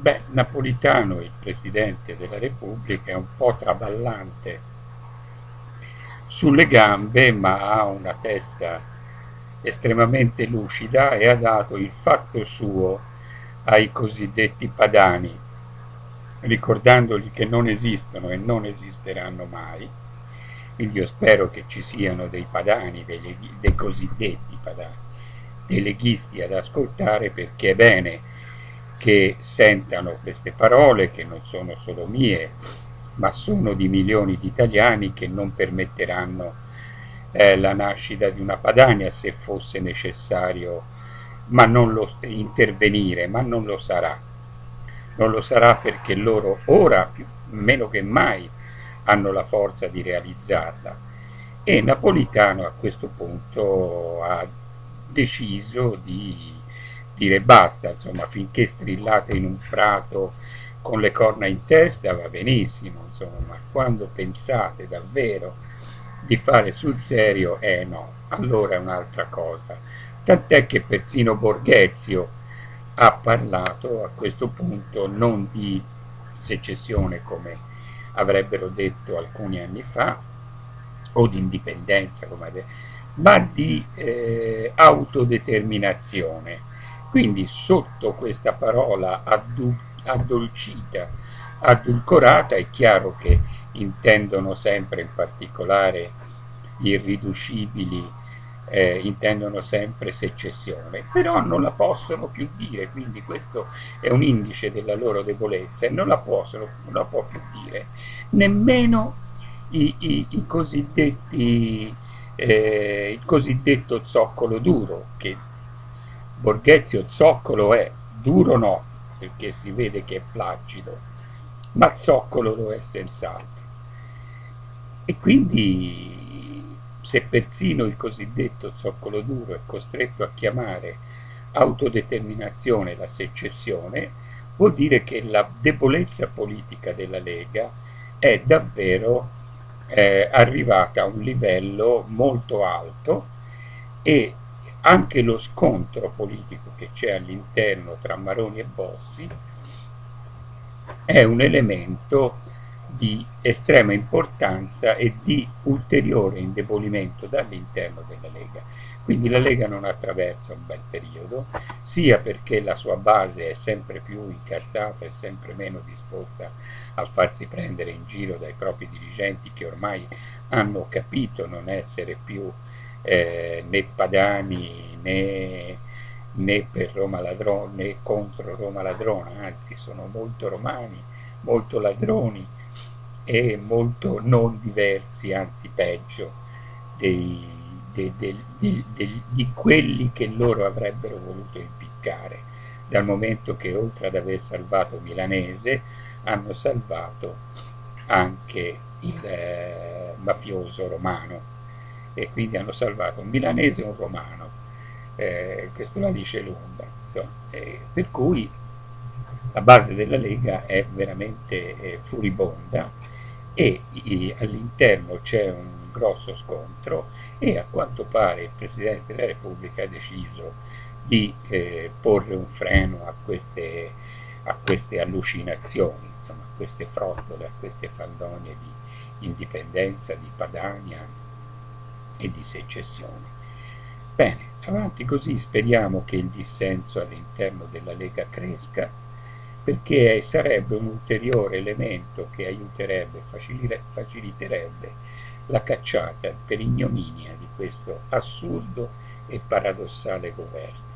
Beh, Napolitano, il Presidente della Repubblica, è un po' traballante sulle gambe, ma ha una testa estremamente lucida e ha dato il fatto suo ai cosiddetti padani, ricordandogli che non esistono e non esisteranno mai. Quindi io spero che ci siano dei padani, dei, dei cosiddetti padani, dei leghisti ad ascoltare perché è bene che sentano queste parole che non sono solo mie, ma sono di milioni di italiani che non permetteranno eh, la nascita di una Padania se fosse necessario ma non lo, intervenire, ma non lo sarà. Non lo sarà perché loro ora, più, meno che mai, hanno la forza di realizzarla. E Napolitano a questo punto ha deciso di dire basta, insomma, finché strillate in un prato con le corna in testa va benissimo, insomma, ma quando pensate davvero di fare sul serio, eh no, allora è un'altra cosa. Tant'è che persino Borghezio ha parlato a questo punto non di secessione come avrebbero detto alcuni anni fa, o di indipendenza, come ma di eh, autodeterminazione quindi sotto questa parola addolcita, adulcorata, è chiaro che intendono sempre in particolare irriducibili, eh, intendono sempre secessione, però non la possono più dire, quindi questo è un indice della loro debolezza e non la possono, non la può più dire nemmeno i, i, i cosiddetti, eh, il cosiddetto zoccolo duro che Borghezio zoccolo è, duro no, perché si vede che è flaggido, ma zoccolo lo è senz'altro. E quindi se persino il cosiddetto zoccolo duro è costretto a chiamare autodeterminazione la secessione, vuol dire che la debolezza politica della Lega è davvero eh, arrivata a un livello molto alto e anche lo scontro politico che c'è all'interno tra Maroni e Bossi è un elemento di estrema importanza e di ulteriore indebolimento dall'interno della Lega. Quindi la Lega non attraversa un bel periodo, sia perché la sua base è sempre più incazzata e sempre meno disposta a farsi prendere in giro dai propri dirigenti che ormai hanno capito non essere più eh, né Padani né, né, per Roma Ladrone, né contro Roma Ladrona, anzi sono molto romani, molto ladroni e molto non diversi, anzi peggio, dei, dei, dei, di quelli che loro avrebbero voluto impiccare, dal momento che oltre ad aver salvato Milanese hanno salvato anche il eh, mafioso romano e quindi hanno salvato un milanese e un romano. Eh, questo la dice lunga. Eh, per cui la base della Lega è veramente eh, furibonda e all'interno c'è un grosso scontro e a quanto pare il Presidente della Repubblica ha deciso di eh, porre un freno a queste, a queste allucinazioni, insomma, a queste frottole, a queste fandonie di indipendenza, di Padania, e di secessione. Bene, avanti così speriamo che il dissenso all'interno della Lega cresca, perché sarebbe un ulteriore elemento che aiuterebbe, faciliterebbe la cacciata per ignominia di questo assurdo e paradossale governo.